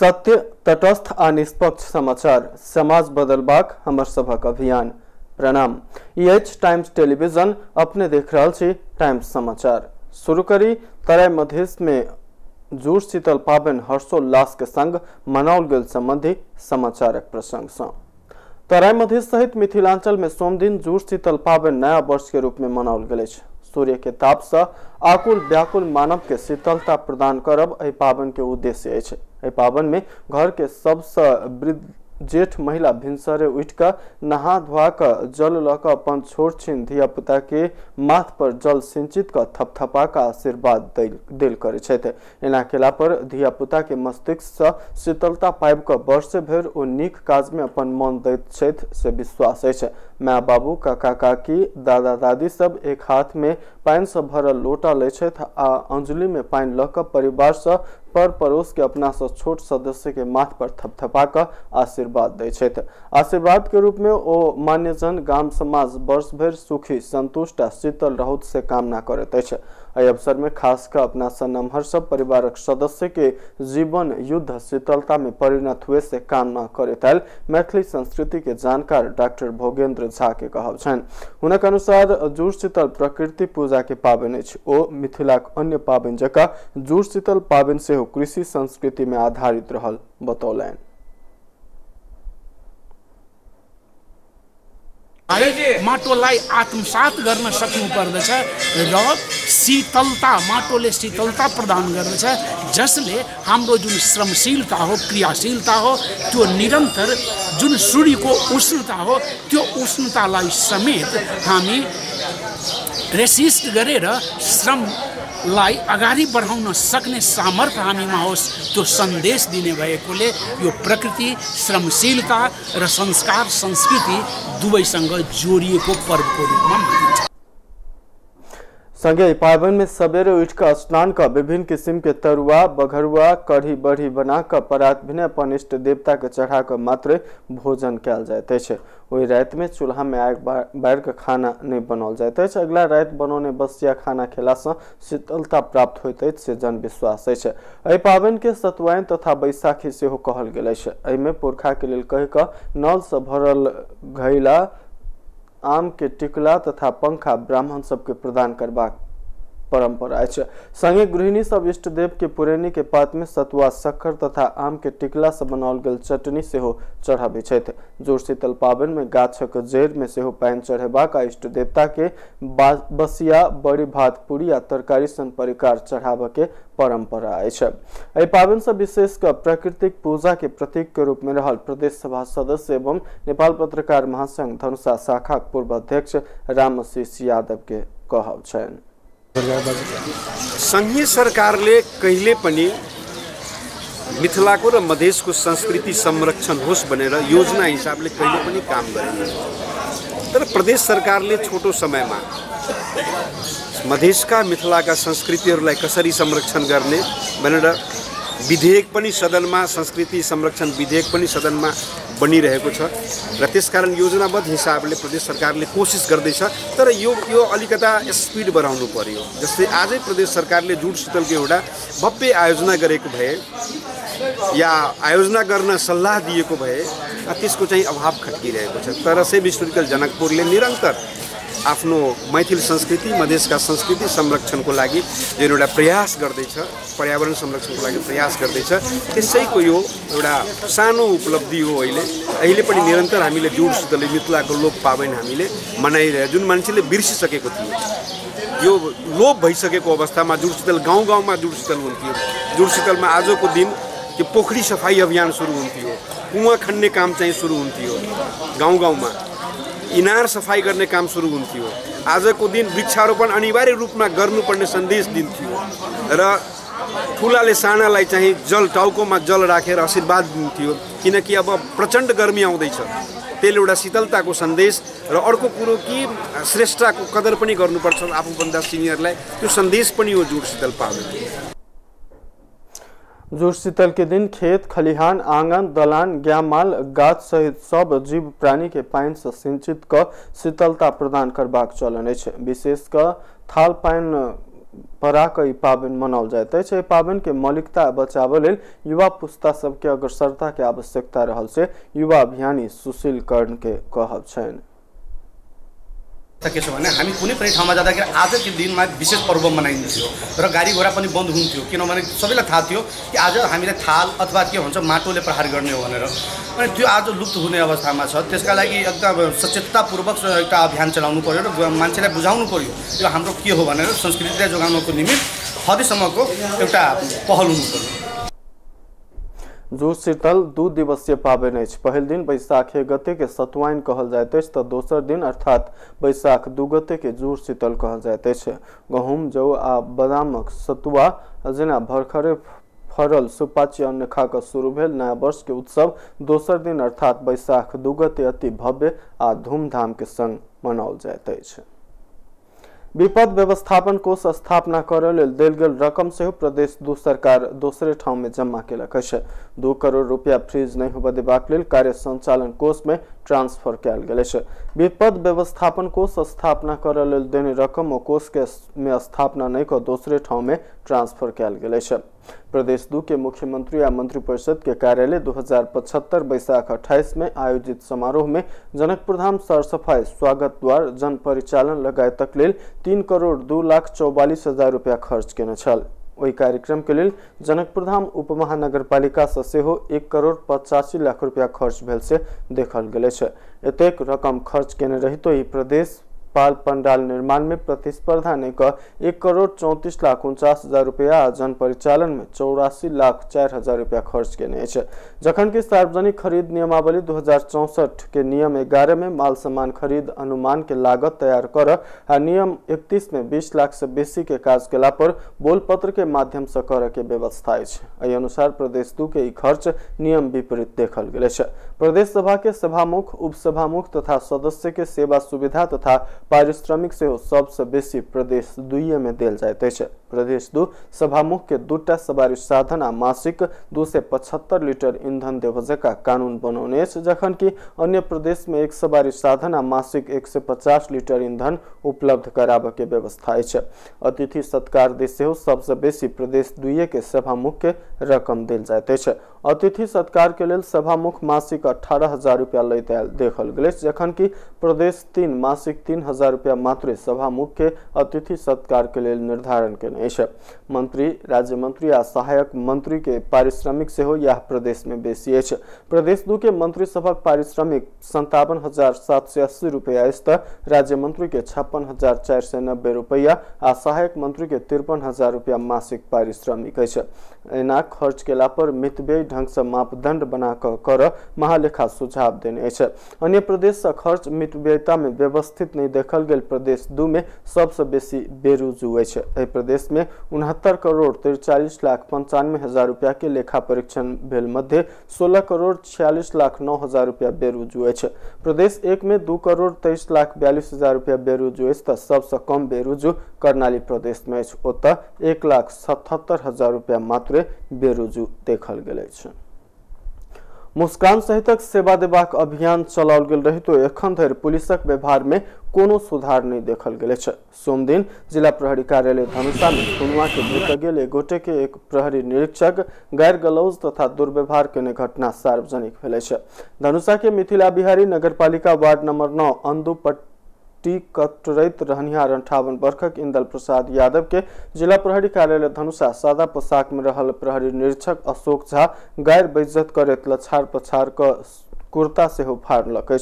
सत्य तटस्थ आ निष्पक्ष समाचार, समाज बदलबाक हमर सभक अभियान। प्रणाम। एच टाइम्स टेलीविज़न अपने देख रहा टाइम्स समाचार। शुरू करी, तराई मधेश में जुड़ शीतल पाबन हर्षोल्लास के संग मनाओल गेल संबंधी समाचारक प्रसंग से। तराई मधेश सहित मिथिलांचल में सोम दिन जुड़ शीतल पाबन नया वर्ष के रूप में मनाओल गेल सूर्य के ताप से आकुल व्याकुल मानव के शीतलता प्रदान करब एहि पाबन के उद्देश्य अछि। पाबन में घर के सबसे वृद्ध जेठ महिला भिनसरे उठ कऽ नहा धोआ कऽ जल लऽ कऽ अपन छोट छिन धिया पुता के माथ पर जल सिंचित कऽ थपथपा कऽ आशीर्वाद देल करै छथि। एना केला के मस्तिष्क सँ शीतलता पाबि कऽ वर्षे भरि ओ नीक काज में अपन मन दैत छथि, से विश्वास अछि। माय बाबू काका काकी दादा दादी सब एक हाथ में पानि से भरल लोटा लै आ अंजलि में पानि लऽ परिवार से पर पड़ोस के अपना से छोट सदस्य के माथ पर थपथपा कर आशीर्वाद दै आशीर्वाद के रूप में ओ मान्यजन, गाम समाज, वर्ष भर सुखी संतुष्ट आ शीतल रहोत से कामना करते अछि। एहि अवसर में खास कर अपना सन नमहर सब परिवारक सदस्य के जीवन, युद्ध, शीतलता में परिणत हुए से कामना करैत आयल। मैथिली संस्कृति के जानकार डॉक्टर भोगेंद्र झा के कहब छनि। हुनक अनुसार जुड़ शीतल प्रकृति पूजा के अछि। ओ मिथिलाक अन्य पाबनि जकाँ जुड़ शीतल सेहो कृषि संस्कृति में आधारित रहल, बतौलनि। माटोलाई आत्मसात गर्न सक्नुपर्दछ र शीतलता माटोले शीतलता प्रदान गर्दछ जसले हाम्रो जुन श्रमशीलता हो क्रियाशीलता हो त्यो निरन्तर जुन सूर्यको उष्णता हो त्यो उष्णतालाई समेत हामी रेसिस्ट गरेर श्रम लाई अगाडि बढाउन सक्ने सामर्थ्य हामीमा होस् त्यो सन्देश दिने भएकोले यो प्रकृति श्रमशीलता र संस्कार संस्कृति दुवैसँग जोडिएको पर्वको रूपमा मानिन्छ। संगे पावन में सवेरे उठ कर स्नान कर विभिन्न किस्म के तरुआ, बघरुआ, कढ़ी, बढ़ी बना कर परात भिन्न अपन इष्ट देवता के चढ़ा कर मात्र भोजन कल जाते है वही रात में चूल्हा में आग बार के खाना नहीं बनाओल जाते है अगला रात बनौने बसिया खाना खेला से शीतलता प्राप्त होते से जन विश्वास है एहि पावन के सतुआइन तथा बैसाखी से कहल गेल है पुरखा के लिए कह कर नल से भरल घैला आम के टिकला तथा पंखा ब्राह्मण सबके प्रदान करबाक परंपरा है संगे गृहिणी सब इष्ट देव के पुरेनी के पात में सतुआ शक्कर तथा आम के टिकला से बनाओल गेल चटनी सेहो चढ़ाबे छथि। शीतल में गाछक जड़ में सेहो पानि चढ़ेबाक आ इष्ट देवता के बसिया, बड़ी भात, पूरी आ तरकारी सन परिकार चढ़ाबे के परंपरा है एहि पावन से विशेष कर प्राकृतिक पूजा के प्रतीक के रूप में रहल प्रदेश सभा सदस्य एवं नेपाल पत्रकार महासंघ धनुषा शाखा पूर्व अध्यक्ष रामशीष यादव के कहब छनि। सङ्घीय सरकारले कहिले पनि मिथिलाको र मधेसको संस्कृति संरक्षण होस् भनेर योजना हिसाबले कहिले पनि काम गरेन। तर प्रदेश सरकारले छोटो समयमा मधेसका मिथिलाका संस्कृतिहरूलाई कसरी संरक्षण गर्ने भनेर विधेयक पनि सदनमा संस्कृति संरक्षण विधेयक पनि सदनमा बनिरहेको छ र त्यसकारण योजनाबद्ध हिसाबले प्रदेश सरकारले कोसिस गर्दैछ तर यो यो अलिकता स्पिड बढाउनु पर्यो। जस्तै आजै प्रदेश सरकारले जुट शीतलको एउटा भव्य आयोजना गरेको भए या आयोजना गर्न सल्लाह दिएको भए त्यसको चाहिँ अभाव खट्किरहेको छ। तर सेभ हिस्टोरिकल जनकपुरले निरन्तर आफ्नो मैथिल संस्कृति मधेसका संस्कृति संरक्षणको लागि जुन एउटा प्रयास गर्दैछ पर्यावरण संरक्षणको लागि प्रयास गर्दैछ त्यसैको यो एउटा सानो उपलब्धि हो अहिले। अहिले पनि निरन्तर हामीले जुड शीतल मिथिलाको लोक पाबन हामीले मनाइरहे जुन मान्छेले बिर्सिसकेको थियो। यो लोप भइसकेको अवस्थामा जुड शीतल गाउँ गाउँमा जुड शीतल हुन्थ्यो। जुड शीतलमा आजको दिन त्यो पोखरी सफाइ अभियान सुरु हुन्थ्यो। कुवा खन्ने काम चाहिँ सुरु हुन्थ्यो। गाउँ गाउँमा इनार सफाइ गर्ने काम सुरु हुन्थ्यो। आजको दिन वृक्षारोपण अनिवार्य रूपमा गर्नुपर्ने सन्देश दिन्थ्यो र ठुलाले सानालाई चाहिँ जल टाउकोमा जल राखेर आशीर्वाद दिन्थ्यो किनकि अब प्रचण्ड गर्मी आउँदैछ। त्यसले एउटा शीतलताको सन्देश र अर्को कुरो कि श्रेष्ठको कदर पनि गर्नुपर्छ। आफूभन्दा सिनियरलाई त्यो सन्देश पनि हो जुड शीतल पावन जुड़ शीतल के दिन खेत, खलिहान, आँगन, दलान, ग्यामाल, गाछ सहित सब जीव प्राणी के पानि से सिंचित क शीतलता प्रदान करबाक चलन है विशेष क थाल पानि पराक ई पाबनि मनाओल जाइत अछि। पाबनि के मौलिकता बचाबऽ लेल युवा पुस्ता अग्रसरता के आवश्यकता रहल से युवा अभियानी सुशील कर्ण के कहब छनि। के छ भने हामी कुनै पनि ठाउँमा जाँदाखेरि आजको दिनमा विशेष पर्व मनाइन्थ्यो। र गाडी घोडा पनि बन्द हुन्थ्यो। किनभने सबैलाई थाहा थियो कि आज हामीले थाल अथवा के भन्छ माटोले प्रहार गर्ने हो भनेर। अनि त्यो आज लुप्त हुने अवस्थामा छ। त्यसका लागि एकदम सचेततापूर्वक एउटा अभियान चलाउनु पऱ्यो र मान्छेलाई बुझाउनु पऱ्यो यो हाम्रो के हो भनेर संस्कृतिलाई जोगाउनको निमित्त हदैसम्मको एउटा पहल हुनु पऱ्यो जूड़ शीतल दू दिवसीय पाबनि अछि। पहिल दिन गते के सतुआइन कहल अछि, तऽ दोसर दिन अर्थात बैसाख दू गते के जूड़ शीतल कहल अछि। गहूम, जौ आ बादामक सतुआ जेना भरखरे फरल सुपाच्य अन्न खा कऽ शुरू भेल, नया वर्ष के उत्सव दोसर दिन अर्थात बैसाख दू गते अति भव्य आ धूमधाम के संग मनाओल जाइत अछि। विपद व्यवस्थापन कोष स्थापना करय लेल देल गेल रकम सेहो प्रदेश दू सरकार दोसरे ठाउँ में जमा केलक अछि। दू करोड़ रुपया फ्रीज नहीं होबय देबाक लेल कार्य संचालन कोष में ट्रांसफ़र कयल गेल विपद व्यवस्थापन कोष स्थापना करय लेल देने रकम ओ कोष के में स्थापना नहि कऽ दोसरे ठाव में ट्रांसफ़र कयल गेल प्रदेश दू के मुख्यमंत्री आ मंत्रिपरिषद के कार्यालय 2075 बैसाख 28 में आयोजित समारोह में जनकपुर धाम सर सफ़ाई स्वागत द्वार जन परिचालन लगायतक लेल तीन करोड़ दू लाख चौवालीस हज़ार रुपया खर्च केने छल। ओहि कार्यक्रम के लेल जनकपुर धाम उपमहानगरपालिका से एक करोड़ पचासी लाख रुपया खर्च भेल से देखल गेल अछि। रकम खर्च केने रहितो ई प्रदेश पाल पंडाल निर्माण में प्रतिस्पर्धा नहीं कर एक करोड़ चौंतीस लाख उनचास हज़ार रुपया जन परिचालन में चौरासी लाख चार हज़ार रुपया खर्च अछि जखन कि सार्वजनिक खरीद नियमावली दू के नियम ग्यारह में माल सामान खरीद अनुमान के लागत तैयार कर आ नियम इकतीस में बीस लाख से बेसी के काज केला पर बोल पत्र के माध्यम से कर के व्यवस्था एहि अनुसार प्रदेश दू के खर्च नियम विपरीत देखल गए प्रदेश सभा के सभामुख, उपसभामुख तथा सदस्य के सेवा सुविधा तथा पारिश्रमिक सेहो सबसे बेसी प्रदेश दुइये में देल जाइत अछि। प्रदेश दू सभामुख के दूटा सवारी साधन आ मासिक दू सौ पचहत्तर लीटर ईंधन देव जका कानून बनौने जखन कि अन्य प्रदेश में एक सवारी साधन आ मासिक एक सौ पचास लीटर ईंधन उपलब्ध कराबऽ के व्यवस्था अछि। अतिथि सत्कार दिस सबसे बेसी प्रदेश सभामुख के रकम देल जाइत अछि। अतिथि सत्कार के लेल सभामुख मासिक अठारह हज़ार रुपया लैत आयल। देखल अछि जखन कि प्रदेश तीन मासिक तीन हज़ार रुपया मात्र सभामुख के अतिथि सत्कार के लिए निर्धारण केने मंत्री राज्य मंत्री आ सहायक मंत्री के पारिश्रमिक सेहो यह प्रदेश में बेसी प्रदेश दू के मंत्री सभक पारिश्रमिक संतावन हज़ार सात सौ अस्सी रुपया राज्य मंत्री के छप्पन हज़ार चार सौ नब्बे रुपया आ सहायक मंत्री के तिरपन हज़ार रुपया मासिक पारिश्रमिक एना खर्च केला पर मितव्यय ढंग से मापदंड बना कऽ कर महालेखा सुझाव देने अन्य प्रदेश से खर्च मितव्ययता में व्यवस्थित नहीं देखल गेल प्रदेश दू में सबसे बेसी बेरोजू अछि। प्रदेश में उनहत्तर करोड़ तिरचालीस लाख पंचानवे हज़ार रुपया के लेखा परीक्षण भेल, मध्य सोलह करोड़ छियालीस लाख नौ हज़ार रुपया बेरोजू अछि। प्रदेश एक में दू करोड़ तेईस लाख बयालीस हज़ार रुपया बेरोजू अछि, तऽ सबसे कम बेरोजू कर्णाली प्रदेश में ओतऽ एक लाख सतहत्तर हज़ार रुपया मात्र बेरोजू देखल अछि। मुस्कान सहित सेवा देबाक अभियान चलाओल गेल रहितो एखन धरि पुलिसक व्यवहार में कोनो सुधार नहीं देखल गेल सोम दिन जिला प्रहरी कार्यालय धनुषा में सुनवा के भेट गेल। गोटे के एक प्रहरी निरीक्षक, गैर गलौज तथा दुर्व्यवहार केने घटना सार्वजनिक धनुषा के मिथिला बिहारी नगर पालिका वार्ड नंबर नौ अंदू टी कटरैत रहनिहार अंठावन वर्षक इंदल प्रसाद यादव के जिला प्रहरी कार्यालय धनुषा सादा पोशाक में रहल प्रहरी निरीक्षक अशोक झा गैर बेइज्जत करैत लछाड़ पछाड़ क कुर्ता सेहो फाड़लक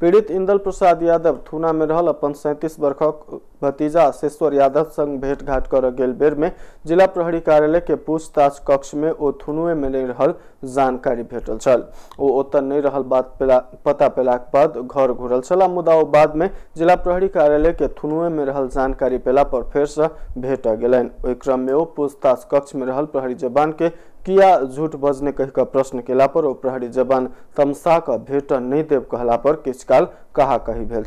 पीड़ित इंदल प्रसाद यादव थुना में रहल, अपन सैंतीस वर्षक भतीजा शेश्वर यादव संग भेंट घाट कर गेल बेर में जिला प्रहरी कार्यालय के पूछताछ कक्ष में ओ थुनुए में नहीं रहल जानकारी भेटल छल। ओ ओतऽ नहीं रहल बात पेला, पता पेलाक बाद घर घुरल छला मुदा ओ बाद में जिला प्रहरी कार्यालय के थुनुए में रहल जानकारी पेला पर फेर से भेट गेलनि। ओहि क्रम में ओ पूछताछ कक्ष में रहल प्रहरी जवान के किया झूठ बजने कहिकऽ प्रश्न केला पर ओ प्रहरी जवान तमसा कऽ भेट नहीं देव कहला पर किछु काल कहा कही भेल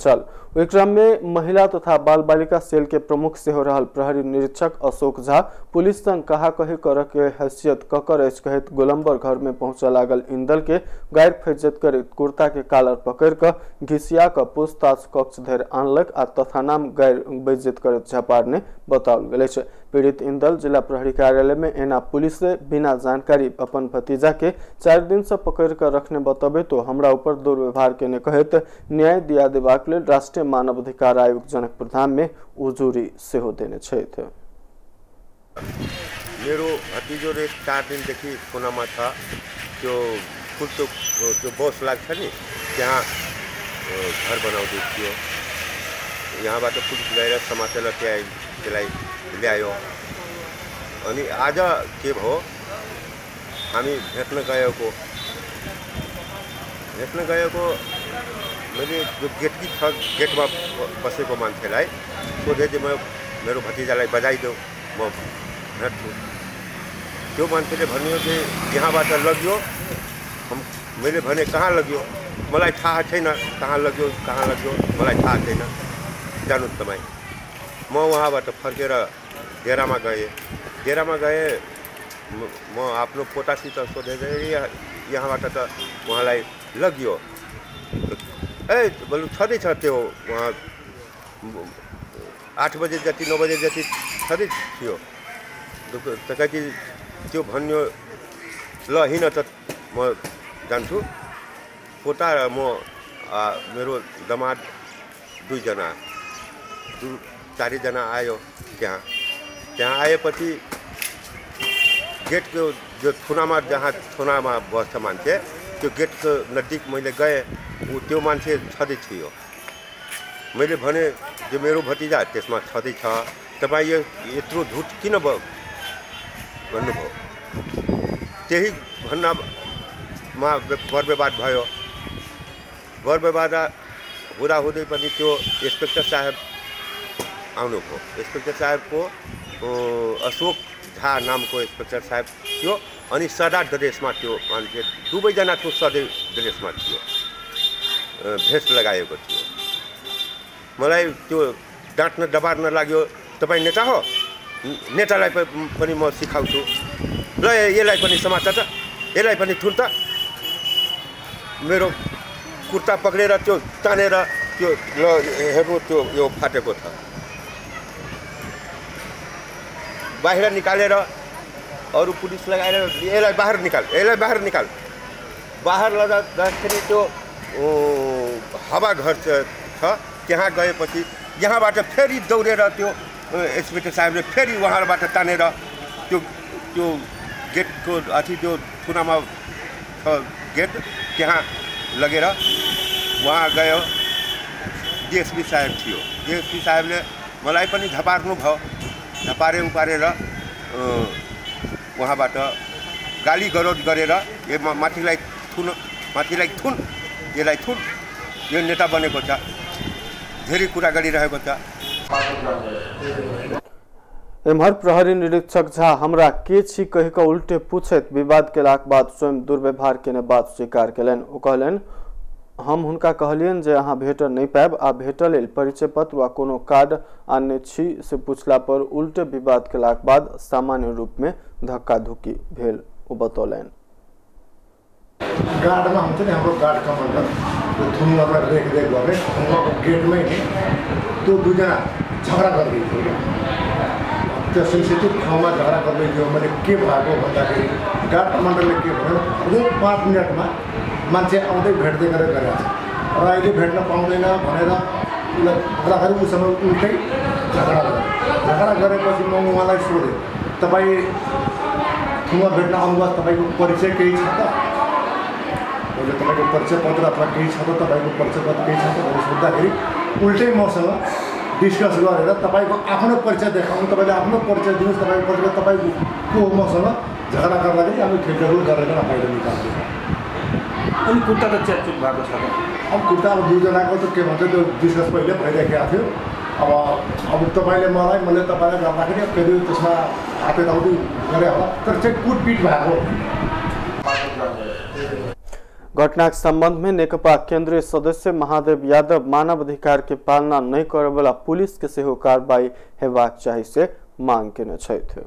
क्रम में महिला तथा बाल बालिका सेल के प्रमुख सेहो रहल प्रहरी निरीक्षक अशोक झा पुलिस संग कहा कही कर के हैसियत ककर कहैत गोलम्बर घर में पहुंचऽ लागल इंदल के गैर फैजत करैत कुर्ता के कालर पकड़ कऽ घिसिया कऽ पूछताछ कक्ष धरि आनलक आ तथानाम गैर बेइज्जत करैत झपारने बताओल गेल अछि। पीड़ित इंदल जिला प्रहरी कार्यालय में एना पुलिस से बिना जानकारी अपन भतीजा के चार दिन से पकड़ कर रखने बतबे तो हमरा ऊपर दुर्व्यवहार केने कहैत न्याय दिया देबाक लेल राष्ट्रीय मानव अधिकार आयोग जनक प्रधान में उजूरी सेहो देने मेरो भतिजो रे चार दिनदेखि कुनामा छ। त्यो फुलचो त्यो बस लाग्छ नि, त्यहाँ घर बनाउँदै थियो। यहाँबाट पुलिस गएर समातेर त्यहाँ त्यसलाई ल्यायो अनि आज के भयो? हामी भेट्न गएको। भेट्न गएको मैले जो गेटकी छ गेटमा बसेको मान्छेलाई सोधेँ चाहिँ म मेरो भतिजालाई बजाइदेऊ म भेट्छु। त्यो मान्छेले भन्यो कि यहाँबाट लग्यो। मैले भने कहाँ लग्यो? मलाई थाहा छैन। कहाँ लग्यो? कहाँ लग्यो? मलाई थाहा छैन। जानुहोस् तपाईँ। म उहाँबाट फर्केर डेरामा गएँ। डेरामा गएँ म- आफ्नो पोतासित सोधेँ यहाँबाट त उहाँलाई लगियो। ए बरु छँदैछ त्यो उहाँ आठ बजे जति नौ बजे जति छँदै थियो। त कति त्यो भन्यो ल हिँड त म जान्छु। पोता र म मेरो दमाद दुईजना। चारैजना आयो त्यहाँ त्यहाँ गेट गेटको जो थुनामा जहाँ थुनामा बस्छ मान्छे, त्यो गेटको नजिक मैले गएँ, ऊ त्यो मान्छे छँदै थियो। मैले भने जो मेरो भतिजा, त्यसमा छँदै छ। तपाईँ यो यत्रो झुट किन भयो भन्नुभयो। त्यही भन्नमा बर्बेबाद भयो। बर्बेबाद हुँदाहुँदै पनि त्यो साहेब आउनुभयो इन्सपेक्टर साहेबको अशोक झा नामको इन्सपेक्टर साहेब थियो अनि सदा ड्रेसमा त्यो मान्छे दुवैजना त्यो सधैँ ड्रेसमा थियो भेस्ट लगाएको थियो मलाई त्यो डाँट्न डबार्न लाग्यो तपाईँ नेता हो नेतालाई पनि म सिकाउँछु ल यसलाई पनि समात त यसलाई पनि त मेरो कुर्ता पक्रेर त्यो तानेर त्यो ल हेर्नु त्यो यो फाटेको छ बाहिर निकालेर अरू पुलिस लगाएर यसलाई बाहिर निकाल यसलाई बाहिर निकाल। बाहिर लगाउँदाखेरि त्यो हावा घर छ त्यहाँ गएपछि यहाँबाट फेरि दौडेर त्यो इन्सपेक्टर साहेबले फेरि उहाँबाट तानेर त्यो त्यो गेटको अथि त्यो थुनामा छ गेट त्यहाँ लगेर उहाँ गयो। डिएसपी साहेब थियो। डिएसपी साहेबले मलाई पनि झपार्नु भयो झपारे उपारेर उहाँबाट गाली गरोज गरेर यो माथिलाई थुन माथिलाई थुन यसलाई थुन यो नेता बनेको छ। धेरै कुरा गरिरहेको छ। एम्हर प्रहरी निरीक्षक झा हमरा के छी कहि कऽ उल्टे पूछैत विवाद केलाक बाद स्वयं दुर्व्यवहार केने बात स्वीकार केलनि। ओ कहलनि हम हुनका कहलियनि जे अहाँ भेटऽ नहि पायब आ भेटऽ लेल परिचय पत्र वा कोनो कार्ड आनने छी से पुछला पर उल्टे विवाद केलाक बाद सामान्य रूपमे धक्का धुक्की भेल, ओ बतौलनि। गार्डमा हुन्छ नि हाम्रो गार्ड कमान्डर त्यो थुङ्गामा रेखदेख गर्ने थुङ्गाको गेटमै नि त्यो दुईजना झगडा गर्दै थियो क्या त्यो सेन्सिटिभ ठाउँमा झगडा गर्दै थियो मैले के भएको भन्दाखेरि गार्ड कमान्डरले अझै पाँच मिनटमा मान्छे आउँदै भेट्दै गरेर गरेको छ। र अहिले भेट्न पाउँदैन भनेर उसलाई भन्दाखेरि उसँग उल्टै झगडा गऱ्यो झगडा गरेपछि म उहाँलाई सोधेँ तपाईँ थुङ्गा भेट्न आउनुभयो तपाईँको परिचय केही छ त? मैले तपाईँको परिचय पत्र अथवा केही छ त? तपाईँको परिचय पत्र केही छ त? भनेर सोद्धाखेरि उल्टै मसँग डिस्कस गरेर तपाईँको आफ्नो परिचय देखाउनु तपाईँले आफ्नो परिचय दिनुहोस् तपाईँको परिचय तपाईँको को मसँग झगडा गर्दाखेरि अब ठेकेहरू गरेर बाहिर निकाल्छु अनि कुर्ता त च्याटचुट भएको छ अब कुर्ता अब दुईजनाको त के भन्छ त्यो डिस्कस पहिले भइरहेको थियो। अब अब तपाईँले मलाई मैले तपाईँलाई गर्दाखेरि फेरि त्यसमा हातेदाउदी गरे होला। तर चाहिँ कुटपिट भएको। घटनाक संबंध में नेकपा केंद्रीय सदस्य महादेव यादव मानव अधिकार के पालना नहीं करे वाला पुलिस के सेहो कार्रवाई हेबाक चाही से मांग केने छथि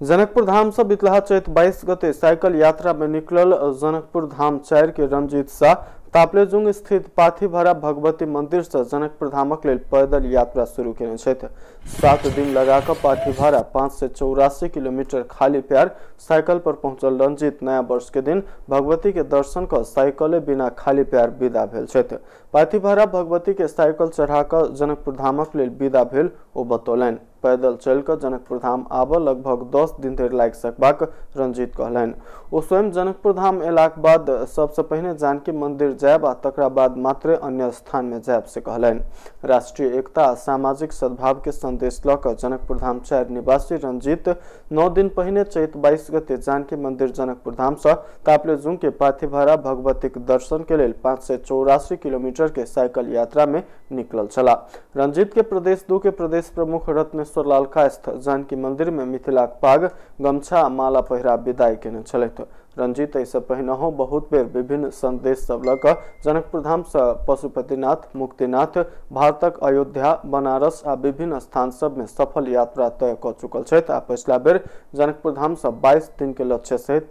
जनकपुर धाम से बितलहा चैत 22 गते साइकिल यात्रा में निकलल जनकपुर धाम चार के रंजीत शाह, तापलेजुंग स्थित पाथीभरा भगवती मंदिर से जनकपुर धामक लेल पैदल यात्रा शुरू केने सात दिन लगाकर पाथीभरा पाँच सौ चौरासी किलोमीटर खाली पैर साइकिल पर पहुंचल रंजीत नया वर्ष के दिन भगवती के दर्शन कर साइकिले बिना खाली पैर विदा भेल पाथीभरा भगवती के साइकिल चढ़ाकर जनकपुर धामक लेल विदा भेल, ओ बतौलनि। पैदल चलिकऽ जनकपुर धाम आबऽ लगभग दस दिन धरि लागि सकबाक रंजीत कहलनि। ओ स्वयं जनकपुर धाम अयलाक बाद सबसँ पहिने जानकी मंदिर जायब आ तकरा बाद मात्रे अन्य स्थानमे जायब, से कहलनि। राष्ट्रीय एकता सामाजिक सद्भावके संदेश लऽ कऽ जनकपुर धाम चारि निवासी रंजीत नौ दिन पहिने चैत बाइस गते जानकी मंदिर जनकपुर धाम धामसँ ताप्लेजुङ के पाथीभरा दर्शन के लेल पाँच सय चौरासी किलोमीटर के साइकिल यात्रा में निकलल छला रंजीत के प्रदेश दू के प्रदेश प्रमुख रत्नेश्वर लाल कायस्थ जानकी मंदिर में मिथिलाक पाग गमछा माला पहिरा विदाई छलथि। रंजीत एहिसँ पहिनहो बहुत बेर विभिन्न संदेश सब लऽ जनकपुर धामसँ पशुपतिनाथ, मुक्तिनाथ, भारतक अयोध्या, बनारस आ विभिन्न स्थान सब में सफल यात्रा तय कऽ चुकल आ पछिला बेर जनकपुर धामसँ दिन के लक्ष्य सहित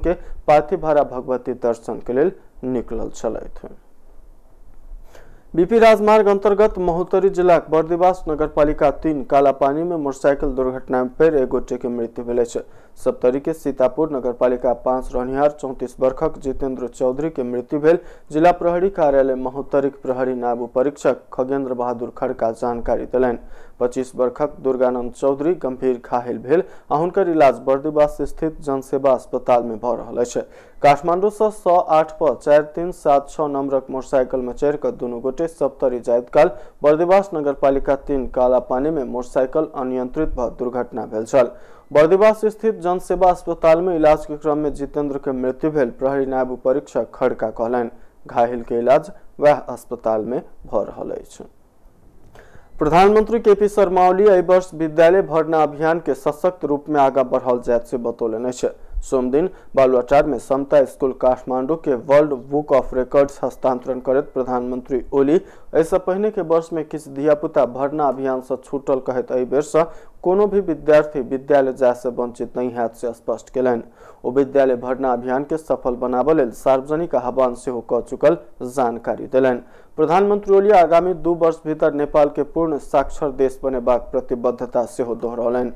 के पार्थिभारा भगवती दर्शन के लेल निकलल छलथि। बीपी राजमार्ग अंतर्गत महोत्तरी जिला बर्दिवास नगरपालिका तीन कालापानी में मोटरसाइकिल दुर्घटना में फिर एक गोटे के मृत्यु भेल छै। सप्तरी के सीतापुर नगरपालिका पाँच रहनिहार चौंतीस वर्षक जितेंद्र चौधरी के मृत्यु भेल। जिला प्रहरी कार्यालय महोत्तरी प्रहरी नायब परीक्षक खगेंद्र बहादुर खड़का जानकारी देलनि। पच्चीस वर्षक दुर्गानंद चौधरी गंभीर घायल भेल। आ हुनकर इलाज बर्दिवास स्थित जनसेवा अस्पताल में भऽ रहल अछि। काठमांडू से सौ आठ पर चारि तीन सात छओ नंबरक मोटरसाइकिल में चढ़ि कऽ दुनू गोटे सप्तरी जाइत काल बर्दिवास नगरपालिका तीन काला पानी में मोटरसाइकिल अनियंत्रित भऽ दुर्घटना भेल छल। स्थित जनसेवा अस्पताल में इलाज के क्रम में जितेंद्र के मृत्यु भेल, प्रहरी नायब परीक्षक खड़का कहलनि घायल के इलाज वह अस्पताल में भऽ रहल अछि। प्रधानमंत्री के पी शर्मा ओली एहि वर्ष विद्यालय भरना अभियान के सशक्त रूप में आगा बढ़ल जायत से बतौलन सोम दिन बालुआटार में समता स्कूल काठमांडू के वर्ल्ड बुक ऑफ़ रिकॉर्ड्स हस्तांतरण करत प्रधानमंत्री ओली एहिसँ पहिने के वर्ष में किछु धियापुता भरना अभियान से छूटल कहत एहि बेर से कोनो भी विद्यार्थी विद्यालय जाय से वंचित नहीं हैत से स्पष्ट केलनि। ओ विद्यालय भरना अभियान के सफल बनाबऽ लेल सार्वजनिक आह्वान कऽ चुकल जानकारी देलनि। प्रधानमंत्री ओली आगामी दू वर्ष भीतर नेपाल के पूर्ण साक्षर देश बनेबाक प्रतिबद्धता सेहो दोहरौलनि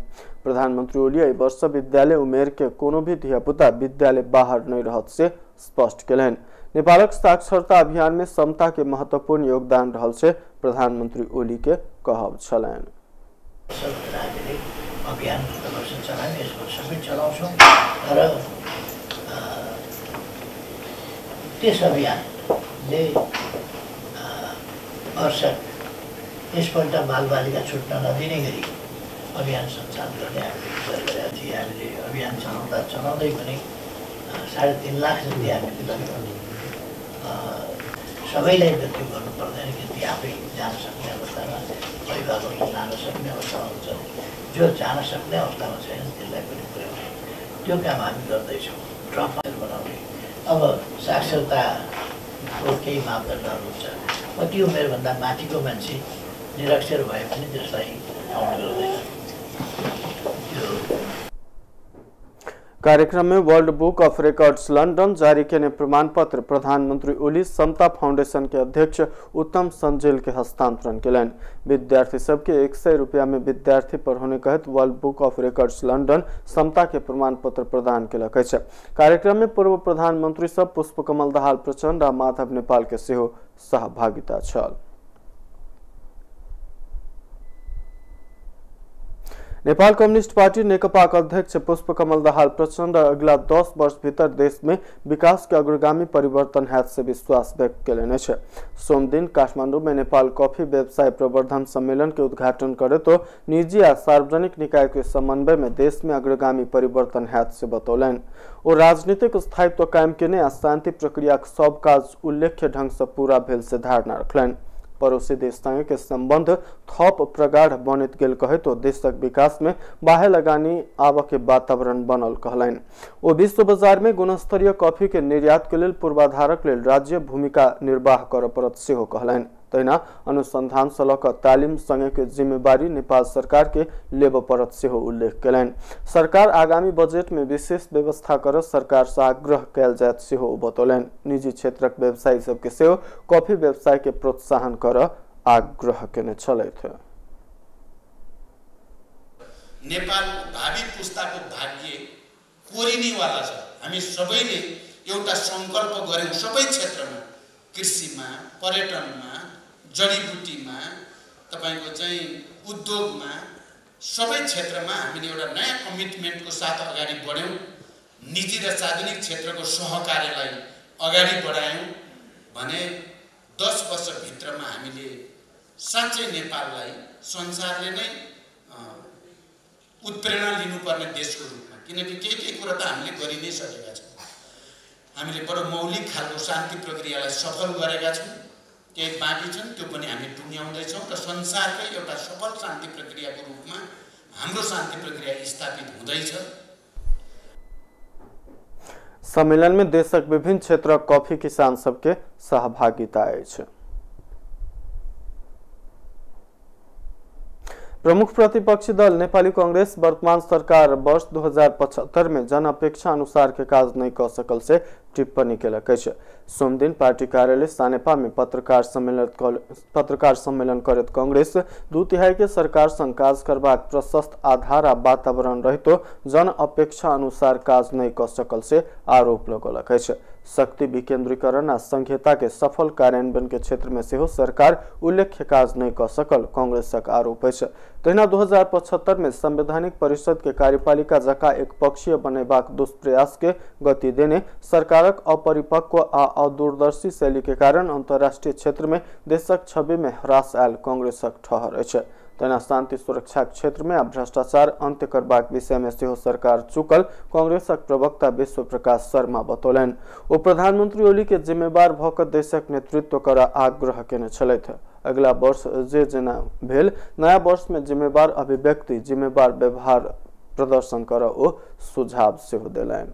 प्रधानमंत्री ओली एहि वर्ष विद्यालय उमेर के कोनो भी धियापुता विद्यालय बाहर नहीं रहत से स्पष्ट केलनि। नेपालक साक्षरता अभियान में समता के महत्वपूर्ण योगदान रहल से प्रधानमंत्री ओली के कहब छलनि। हामीले अभियान वर्ष चलायौँ यस वर्ष पनि चलाउँछौँ र त्यस अभियानले अ, भरसक यसपल्ट बालबालिका छुट्न नदिने गरी अभियान सञ्चालन गर्ने हामीले विचार गरेका थियौँ। हामीले अभियान चलाउँदा चलाउँदै पनि साढे तिन लाख जति हामीले लग्यौँ अ, सबैलाई त्यो गर्नु पर्दैन किनकि आफै जान सक्ने अवस्थामा परिवारहरू जान सक्ने अवस्थामा हुन्छ। जो जान सक्ने अवस्थामा छैन त्यसलाई पनि पुर्याउने त्यो काम हामी गर्दैछौँ ड्रप बनाउने। अब साक्षरताको केही मापदण्डहरू हुन्छ। कति उमेरभन्दा माथिको मान्छे निरक्षर भए पनि त्यसलाई काउन्ट गर्दैन। कार्यक्रम में World Book of Records London जारी केने प्रमाण पत्र प्रधानमंत्री ओली समता फाउंडेशन के अध्यक्ष उत्तम संजेल के हस्तांतरण केलन। विद्यार्थी सबके एक सौ रुपया में विद्यार्थी पर होने कहत World Book of Records London समता के प्रमाण पत्र प्रदान केलक अछि। कार्यक्रम में पूर्व प्रधानमंत्री सब पुष्पकमल दहाल प्रचंड आ माधव नेपाल के सेहो सहभागिता छल। नेपाल कम्युनिस्ट पार्टी नेकपाका अध्यक्ष पुष्पकमल दाहाल प्रचंड अगिला दस वर्ष भीतर देश में विकास के अग्रगामी परिवर्तन हैत से विश्वास व्यक्त केलनि सोम दिन काठमांडू में नेपाल कॉफ़ी व्यवसाय प्रवर्धन सम्मेलन के उद्घाटन करे तो निजी आ सार्वजनिक निकाय के समन्वय में देश में अग्रगामी परिवर्तन हैत से बतौलन। ओ राजनीतिक स्थायित्व कायम केने आ शांति प्रक्रिया सब काज उल्लेख्य ढंग से पूरा भेल से धारणा रखलनि। पड़ोसी देशसँग के संबंध थप प्रगाढ़ बनित गेल कहे तो देशक विकास में बाहे लगानी आव के वातावरण बनल कहलनि। ओ विश्व बाज़ार में गुणस्तरीय कॉफ़ी के निर्यात के लिए पूर्वाधारक राज्य भूमिका निर्वाह कर पड़त कहलनि। तहिना अनुसंधान से लऽ कऽ तालिम संगे के जिम्मेवारी नेपाल सरकार के लेब सेहो उल्लेख कयलनि। सरकार आगामी बजेट में विशेष व्यवस्था कर सरकार से आग्रह कयल सेहो ओ बतौलनि। निजी क्षेत्रक व्यवसायी सबके सेहो कॉफी व्यवसाय के प्रोत्साहन कर आग्रह केने छलथि। नेपाल भावी पुस्ताको भाग्य कोरिनेवाला छ। हामी सबैले एउटा सङ्कल्प गऱ्यौँ। सबै क्षेत्रमा कृषिमा पर्यटनमा जडीबुटीमा तपाईँको चाहिँ उद्योगमा सबै क्षेत्रमा हामीले एउटा नयाँ कमिटमेन्टको साथ अगाडि बढ्यौँ। निजी र सार्वजनिक क्षेत्रको सहकार्यलाई अगाडि बढायौँ भने दस वर्षभित्रमा हामीले साँच्चै नेपाललाई संसारले नै उत्प्रेरणा लिनुपर्ने देशको रूपमा किनकि केही केही कुरा त हामीले गरि नै सकेका छौँ। हामीले बडो मौलिक खालको शान्ति प्रक्रियालाई सफल गरेका छौँ। केही बाँकी छन् त्यो पनि हामी टुङ्ग्याउँदैछौँ र संसारकै एउटा सफल शान्ति प्रक्रियाको रूपमा हाम्रो शान्ति प्रक्रिया स्थापित हुँदैछ। सम्मेलन में देशक विभिन्न क्षेत्र कॉफी किसान सबके सहभागिता अछि। प्रमुख प्रतिपक्षी दल नेपाली कांग्रेस, वर्तमान सरकार वर्ष 2075 में जन अपेक्षा अनुसार के काज नहीं कर सकल से टिप्पणी केलक अछि। सोम दिन पार्टी कार्यालय सानेपा में पत्रकार सम्मेलन पत्रकार सम्मेलन करत कांग्रेस दू तिहाई के सरकार संग काज करबाक प्रशस्त आधार आ वातावरण रहितो जन अपेक्षा अनुसार काज नहीं कर सकल से आरोप लगौलक अछि। शक्ति विकेंद्रीकरण आ संघीयता के सफल कार्यान्वयन के क्षेत्र में सेहो सरकार उल्लेख्य काज नहीं कर सकल, कांग्रेसक आरोप अछि। तहिना 2075 में संवैधानिक परिषद के कार्यपालिका जका एक पक्षीय बनेबाक दुष्प्रयास के गति देने सरकारक अपरिपक्व आ अदूरदर्शी शैली के कारण अंतर्राष्ट्रीय क्षेत्र में देशक छवि में ह्रास आयल कांग्रेसक ठहर अछि। तहिना शांति सुरक्षा क्षेत्र में आ भ्रष्टाचार अंत्य करबाक विषय में सेहो सरकार चुकल। कांग्रेसक प्रवक्ता विश्व प्रकाश शर्मा बतौलनि, ओ प्रधानमंत्री ओली के जिम्मेवार भऽ देशक नेतृत्व कर आग्रह केने अगला वर्ष जे जेना भेल, नया वर्ष में जिम्मेवार अभिव्यक्ति, जिम्मेवार व्यवहार प्रदर्शन कर ओ सुझाव सेहो देलनि।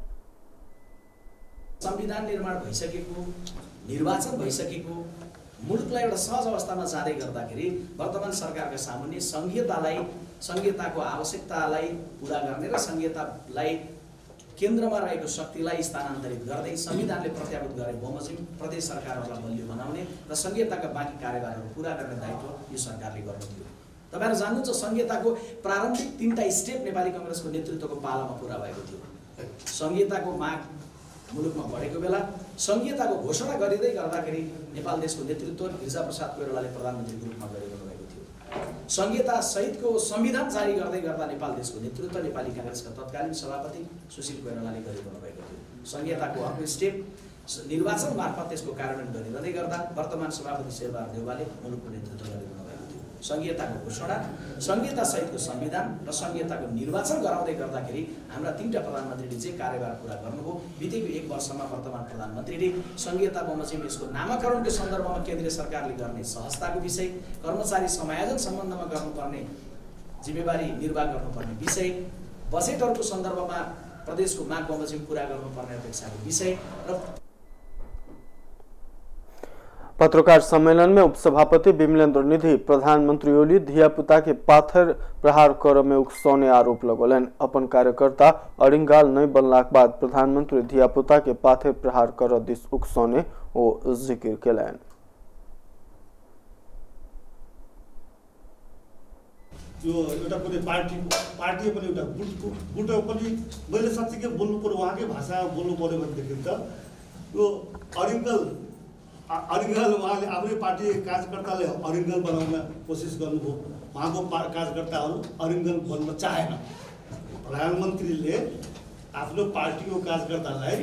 संविधान निर्माण भइसकेको, निर्वाचन भइसकेको मुलुकलाई एउटा सहज अवस्थामा जाँदै गर्दाखेरि वर्तमान सरकारका सामुन्ने सङ्घीयतालाई सङ्घीयताको आवश्यकतालाई पुरा गर्ने र सङ्घीयतालाई केन्द्रमा रहेको शक्तिलाई स्थानान्तरित गर्दै संविधानले प्रत्याभूत गरे बमोजिम प्रदेश सरकारहरूलाई बलियो बनाउने र सङ्घीयताका बाँकी कार्यभारहरू पुरा गर्ने दायित्व यो सरकारले गर्नु थियो तपाईँहरू जान्नुहुन्छ सङ्घीयताको प्रारम्भिक तिनवटा स्टेप नेपाली कङ्ग्रेसको नेतृत्वको पालामा पुरा भएको थियो। सङ्घीयताको माग मुलुकमा बढेको बेला सङ्घीयताको घोषणा गरिँदै गर्दाखेरि नेपाल देशको नेतृत्व गिरिजाप्रसाद कोइरालाले प्रधानमन्त्रीको रूपमा गरिरहनु भएको थियो। सङ्घीयता सहितको संविधान जारी गर्दै गर्दा नेपाल देशको नेतृत्व नेपाली काङ्ग्रेसका तत्कालीन सभापति सुशील कोइरालाले गरिरहनु भएको थियो। सङ्घीयताको अर्को स्टेप निर्वाचन मार्फत त्यसको कार्यान्वयन गरिरहँदै गर्दा वर्तमान सभापति शेरबहादुर देउवाले मुलुकको नेतृत्व थियो सङ्घीयताको घोषणा सङ्घीयता सहितको संविधान र सङ्घीयताको निर्वाचन गराउँदै गर्दाखेरि हाम्रा तिनवटा प्रधानमन्त्रीले चाहिँ कार्यभार पुरा गर्नुभयो बितेको एक वर्षमा वर्तमान प्रधानमन्त्रीले सङ्घीयता बमोजिम यसको नामाकरणको सन्दर्भमा केन्द्रीय सरकारले गर्ने सहजताको विषय कर्मचारी समायोजन सम्बन्धमा गर्नुपर्ने जिम्मेवारी निर्वाह गर्नुपर्ने विषय बजेटहरूको सन्दर्भमा प्रदेशको माग बमोजिम पुरा गर्नुपर्ने अपेक्षाको विषय र पत्रकार सम्मेलन में उपसभापति विमलेंद्र निधि, प्रधानमंत्री ओली धिया पुता के पाथर प्रहार कर में उकसौने आरोप लगौलन। अपन कार्यकर्ता अरिंगाल नहीं बनलाक बाद प्रधानमंत्री धिया पुता के पाथर प्रहार कर दिस उकसौने ओ ज़िक्र केलन। यो, एउटा कुनै पार्टी पार्टी पनि एउटा गुट गुट पनि मैले साँच्चीकै बोल्नु पऱ्यो उहाँकै भाषामा बोल्नु पऱ्यो भनेदेखि त यो अरिङ्गल अरिङ्गल उहाँले आफ्नै पार्टी कार्यकर्ताले अरिङ्गल बनाउन कोसिस गर्नुभयो। उहाँको पा कार्यकर्ताहरू अरिङ्गल बन्न चाहेन। प्रधानमन्त्रीले आफ्नो पार्टीको कार्यकर्तालाई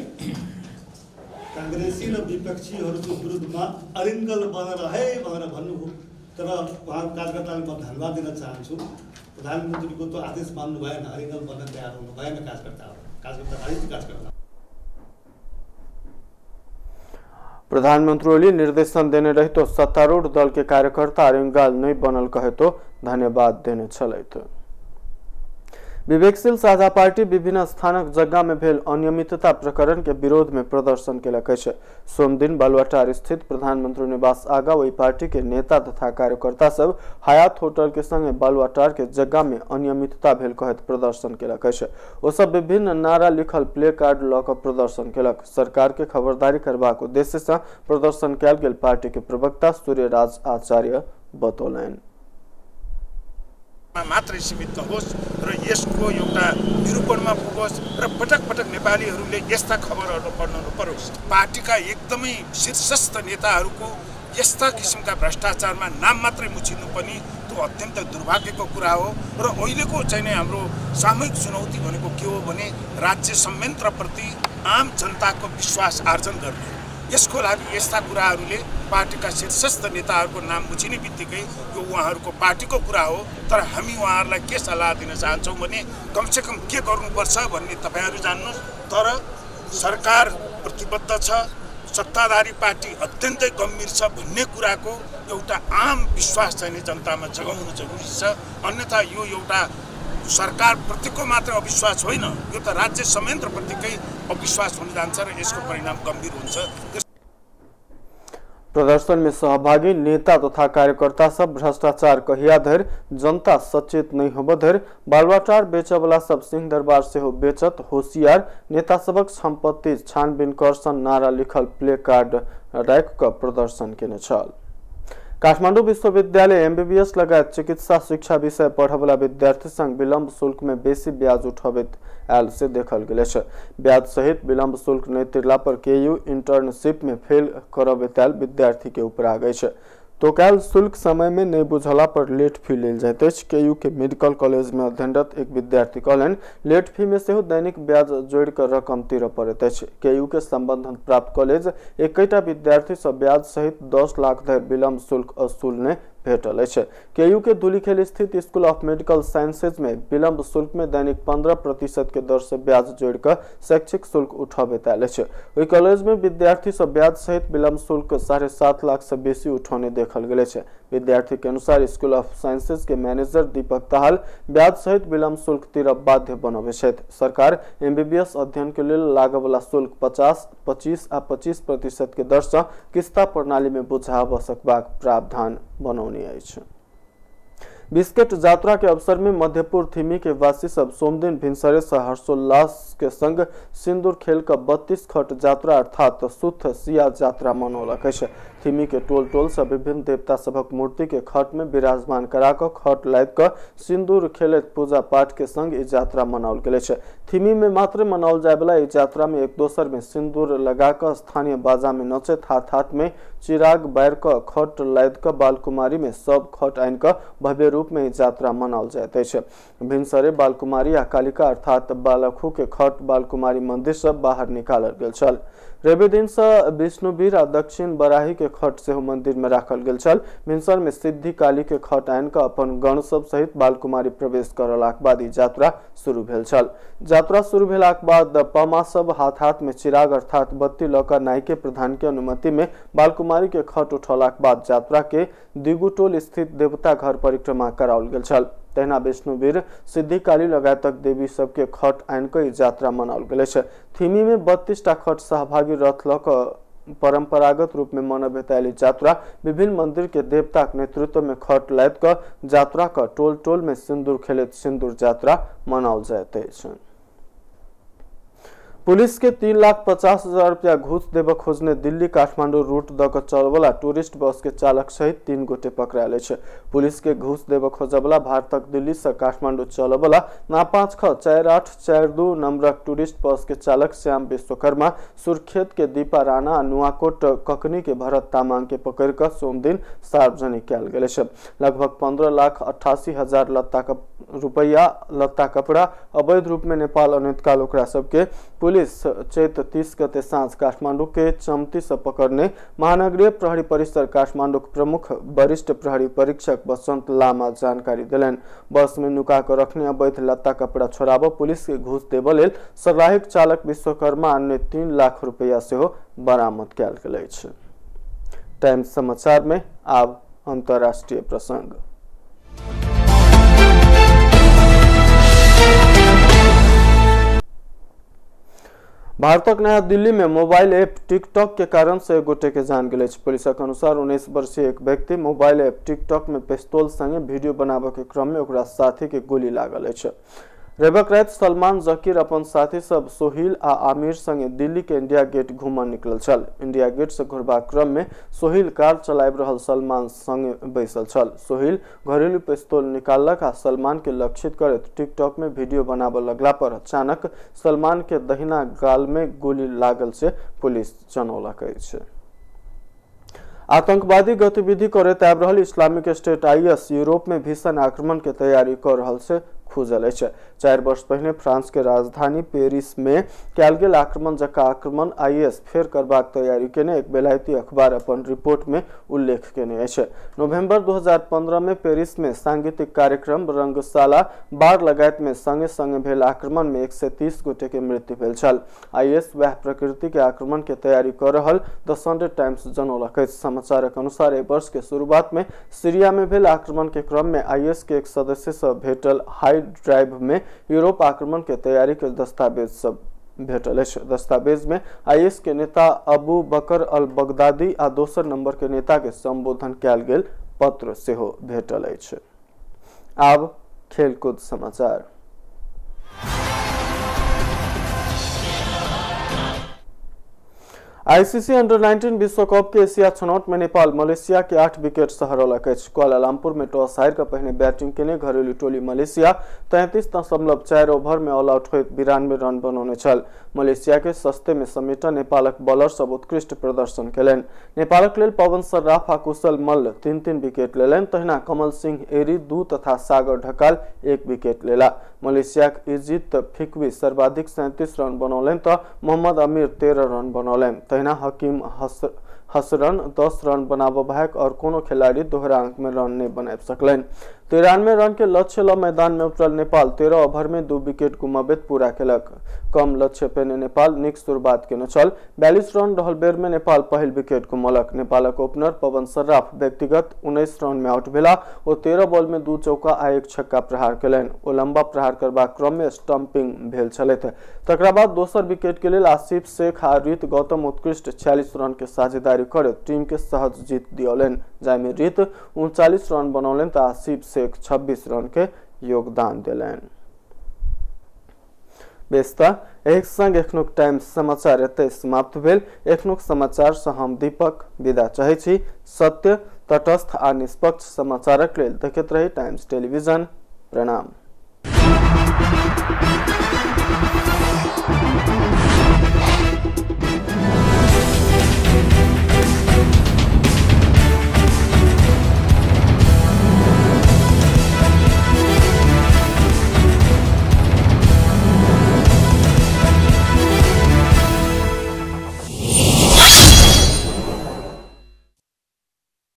काङ्ग्रेसी र विपक्षीहरूको विरुद्धमा अरिङ्गल बनेर है भनेर भन्नुभयो। तर उहाँको कार्यकर्तालाई म धन्यवाद दिन चाहन्छु। प्रधानमन्त्रीको त आदेश मान्नु भएन अरिङ्गल बन्न तयार हुनु भएन कार्यकर्ताहरू। कार्यकर्ता राजनीतिक कार्यकर्ता। प्रधानमन्त्रीले निर्देशन देने रही तो सत्तारूढ़ दल के कार्यकर्ता अरिंगाल नहीं बनल कहे तो धन्यवाद देने छलैत विवेकशील साझा पार्टी विभिन्न स्थानक जगह में भेल अनियमितता प्रकरण के विरोध में प्रदर्शन केलक अछि। सोम दिन बालुआटार स्थित प्रधानमंत्री निवास आगा वही पार्टी के नेता तथा कार्यकर्ता सब हयात होटल के संगे बालुआटार के जगह में अनियमितता भेल कहत प्रदर्शन केलक अछि। ओ सब विभिन्न नारा लिखल प्ले कार्ड ल क प्रदर्शन केलक। सरकार के खबरदारी करबाक उद्देश्य से प्रदर्शन कयल गेल पार्टी के प्रवक्ता सूर्यराज आचार्य बतौलनि। मात्रै सीमित नहोस् र यसको एउटा निरूपणमा पुगोस् र पटक पटक नेपालीहरूले यस्ता खबरहरू पढ्न नपरोस् पार्टीका एकदमै शीर्षस्थ नेताहरूको यस्ता किसिमका भ्रष्टाचारमा नाम मात्रै मुछिनु पनि त्यो अत्यन्त दुर्भाग्यको कुरा हो र अहिलेको चाहिँ नै हाम्रो सामूहिक चुनौती भनेको के हो भने राज्य संयन्त्रप्रति आम जनताको विश्वास आर्जन गर्ने। यसको लागि यस्ता कुराहरूले पार्टीका शीर्षस्थ नेताहरूको नाम मुछिने बित्तिकै यो उहाँहरूको पार्टीको कुरा हो। तर हामी उहाँहरूलाई के सल्लाह दिन चाहन्छौँ भने कमसेकम के गर्नुपर्छ भन्ने तपाईँहरू जान्नुहोस्। तर सरकार प्रतिबद्ध छ सत्ताधारी पार्टी अत्यन्तै गम्भीर छ भन्ने कुराको एउटा आम विश्वास चाहिँ जनतामा जगाउनु जरुरी छ। अन्यथा यो एउटा सरकारप्रतिको मात्र अविश्वास होइन। यो त राज्य संयन्त्रप्रतिकै अविश्वास हुन जान्छ र यसको परिणाम गम्भीर हुन्छ। प्रदर्शन में सहभागी नेता तथा कार्यकर्ता सब भ्रष्टाचार कहिया धर जनता सचेत नहीं होब धर बालवाटार बेचवला सब सिंह दरबार से हो बेचत होशियार नेता सबक संपत्ति छानबीन कर्सन नारा लिखल प्ले कार्ड राख प्रदर्शन केने छल। काठमाडौँ विश्वविद्यालय एमबीबीएस लगायत चिकित्सा शिक्षा विषय पढ़वला विद्यार्थी संग विलम्ब शुल्क में बेसी ब्याज उठबैत आयल से देखल गेल ब्याज सहित विलम्ब शुल्क नहीं तिरला पर केयू इंटर्नशिप में फेल करबैत आयल विद्यार्थी के ऊपर आ गई तो कल शुल्क समय में नहीं बुझला पर लेट फ़ी ले जाते के यू के मेडिकल कॉलेज में अध्ययनरत एक विद्यार्थी कहलन लेट फ़ी में से दैनिक ब्याज जोड़ कर रकम तिर अछि। के यू के संबंधन प्राप्त कॉलेज एक विद्यार्थी से ब्याज सहित दस लाख धर विलम्ब शुल्क असूल ने भेटल अछि केयू के धूलीखेल स्थित स्कूल ऑफ़ मेडिकल साइंसेज में विलम्ब शुल्क में दैनिक पंद्रह प्रतिशत के दर से ब्याज जोड़ जोड़कर शैक्षिक शुल्क उठबैत आयल अछि ओहि कॉलेज में विद्यार्थी सब ब्याज सहित विलम्ब शुल्क साढ़े सात लाख से बेसी उठौने देखल छै विद्यार्थी के अनुसार स्कूल ऑफ़ साइंसेज के मैनेजर दीपक ताहल ब्याज सहित विलम्ब शुल्क तिर बाध्य बनबे सरकार एमबीबीएस अध्ययन के लिए लेल लागवला शुल्क पचास, पच्चीस आ पच्चीस प्रतिशत के दर से किस्ता प्रणाली में बुझा सकबाक प्रावधान बनौने बिस्केट यात्रा के अवसर में मध्यपुर थीमी के वासी सब सोमदिन भिनसरे से हर्षोल्लास के संग सिंदूर खेल का बत्तीस खट यात्रा अर्थात सुथ सिया यात्रा मनौलक अछि। थिमी के टोल टोल से विभिन्न देवता सबक मूर्ति के खट में विराजमान करा कर खट लाद कर सिंदूर खेलत पूजा पाठ के संग यात्रा मनाओल गेल छै थिमी में मात्र मनाओल जाय वाला यात्रा में एक दोसर में सिंदूर लगा कर स्थानीय बाजा में नचत हाथ हाथ में चिराग बैर कर खट लाद कर बालकुमारी में सब खट आन कर भव्य रूप में यात्रा मनाओल जाइत अछि। भिनसरे बालकुमारी आ कालिका अर्थात बालखू के खट बालकुमारी मंदिर से बाहर निकाल छल। रवि दिन से विष्णुवीर आ दक्षिण बराही के खट सेहो मंदिर में राखल गेल छल। भिनसर में सिद्धि काली के खट आन कऽ अपन गण सब सहित बालकुमारी प्रवेश करलाक बाद यात्रा शुरू भेल छल। यात्रा शुरू भेलाक बाद पमा सब हाथ हाथ में चिराग अर्थात बत्ती लऽ नायके प्रधान के अनुमति में बालकुमारी के खट उठौलाक बाद यात्रा के दिगुटोल स्थित देवता घर परिक्रमा कराओल गेल छल। तहिना विष्णुवीर सिद्धिकाली लगायतक देवी सबके खट आन कऽ यात्रा मनाओल थिमी में बत्तीस टा खट सहभागी रथ कऽ परंपरागत रूप में मन हेतु यात्रा। विभिन्न मंदिर के देवता नेतृत्व में खट लाद यात्रा का टोल टोल में सिंदूर खेलत सिंदूर यात्रा मनाल जाइत अछि। पुलिस के तीन लाख पचास हज़ार रुपया घूस देव खोजने दिल्ली काठमांडू रूट द के चलवला टूरिस्ट बस के चालक सहित तीन गोटे पकड़ायल अछि। पुलिस के घूस देव खोजवला भारतक दिल्ली से काठमांडू चलवला ना पाँच ख चार आठ चार दू नंबरक टूरिस्ट बस के चालक श्याम विश्वकर्मा सुरखेत के दीपा राणा आ नुआकोट ककनी के भरत तामांग के पकड़ कर सोम दिन सार्वजनिक गेल अछि। लगभग पंद्रह लाख अट्ठासी हज़ार लत्ता रुपैया लत्ता कपड़ा अवैध रूप में नेपाल अनैतकाल ओकरा सबके पुलिस चैत तीस गते साँझ काठमाडौँ के चम्ती से पकड़ने महानगरीय प्रहरी परिसर काठमाडौँ प्रमुख वरिष्ठ प्रहरी परीक्षक बसंत लामा जानकारी दिलन। बस में नुका कर रखने अवैध लत्ता कपड़ा छोड़ाब पुलिस के घूस देव लेल सर्वाहिक चालक विश्वकर्मा अन्य तीन लाख रुपया से बरामद कयल गेल टाइम्स समाचार में आब अंतर्राष्ट्रीय प्रसंग। भारतक नया दिल्ली में मोबाइल ऐप टिकटॉक के कारण से गोटे के जान गेल पुलिसक अनुसार उन्नीस वर्षीय एक व्यक्ति मोबाइल ऐप टिकटॉक में पिस्तौल संगे वीडियो बनाबे के क्रम में साथी के गोली लागल रेबक रात सलमान जकीर अपन साथी सब सोहिल आ आमिर संगे दिल्ली के इंडिया गेट घूमऽ निकलल छल। इंडिया गेट से घुरबाक क्रम में सोहिल कार चलाबि रहल सलमान संगे बैसल छल। सोहिल घरेलू पिस्तौल निकाललक आ सलमान के लक्षित करैत टिकटॉक में वीडियो बनाबऽ लगला पर अचानक सलमान के दहिना गाल में गोली लागल से पुलिस जनौलक आतंकवादी गतिविधि करैत आबि रहल इस्लामिक स्टेट आईएस यूरोप में भीषण आक्रमण के तैयारी कर रहल से खुजल चारि वर्ष पहिने फ्रांस के राजधानी पेरिस में कयल गेल आक्रमण जकाँ आक्रमण आईएस फेर करबाक तैयारी केने, एक बेलायती अखबार अपन रिपोर्ट में उल्लेख केने अछि। नवंबर 2015 में पेरिस में सांगीतिक कार्यक्रम रंगशाला बार लगायत में संगे संगे भेल आक्रमण में 130 गोटे के मृत्यु भेल छल। आईएस वह प्रकृति के आक्रमण के तैयारी कर रहल द संडे टाइम्स जनौलक अछि। समाचारक अनुसार एहि वर्ष के शुरुआत में सीरिया में भेल आक्रमण के क्रम में आईएस के एक सदस्य से भेटल हाई ड्राइव में यूरोप आक्रमण के तैयारी के दस्तावेज़ सब भेटल दस्तावेज़ में आईएस के नेता अबू बकर अल बगदादी आ दोसर नंबर के नेता के संबोधन कैल गेल पत्र सेहो भेटल आब खेलकूद समाचार। आईसीसी अंडर 19 विश्व कप के एशिया छनौट में नेपाल, मलेशिया के आठ विकेट से हरौलक अछि में टॉस, हारि कऽ पहिने बैटिंग केने घरेलू टोली मलेशिया, तैंतीस दशमलव चारि ओवर में ऑल आउट होइत बिरानवे रन बनौने मलेशिया के सस्ते में समेटऽ नेपालक बॉलर सब उत्कृष्ट प्रदर्शन केलनि। नेपालक लेल पवन सर्राफ आ कुशल मल्ल तीन तीन विकेट लेलनि, तहिना कमल सिंह, एरी दू तथा सागर ढकाल एक विकेट लेला। मलेशियाक इजित फिकवी सर्वाधिक सैंतीस रन बनौलन तऽ मोहम्मद अमीर तेरह रन बनौलन। तहना हकीम हस, हसरन दस रन बनाब बाहेक और कोनो खिलाड़ी दोहरा अंक में रन नहीं बना सकलनि। तिरानवे रन के लक्ष्य ल मैदान में उतरल नेपाल, तेरह ओवर में दू विकेट गुमाबैत पूरा केलक। कम लक्ष्य पेने नेपाल नीक शुरुआत केने छल बयालीस रन रहल बेर में नेपाल पहिल विकेट गुमौलक। नेपालक ओपनर पवन सर्राफ व्यक्तिगत उन्नैस रन में आउट भेला ओ तेरह बॉल में दू चौका आ एक छक्का प्रहार केलनि। ओ लंबा प्रहार करबाक क्रम में स्टम्पिंग तकरा बाद दोसर विकेट के लेल आसिफ शेख आ रीत गौतम उत्कृष्ट छियालीस रन के साझेदारी करैत टीम के सहज जीत दियौलनि, जाहिमे रीत उनचालीस रन बनौलनि तऽ आसिफ शेख छब्बीस रन के योगदान दिलनि। बेस्ता, एक संग एखनुक टाइम समाचार एतै समाप्त भेल। एखनुक समाचार से हम दीपक विदा चाहै सत्य, तटस्थ आ निष्पक्ष समाचारक लेल देखैत रही टाइम्स टेलीविज़न। प्रणाम।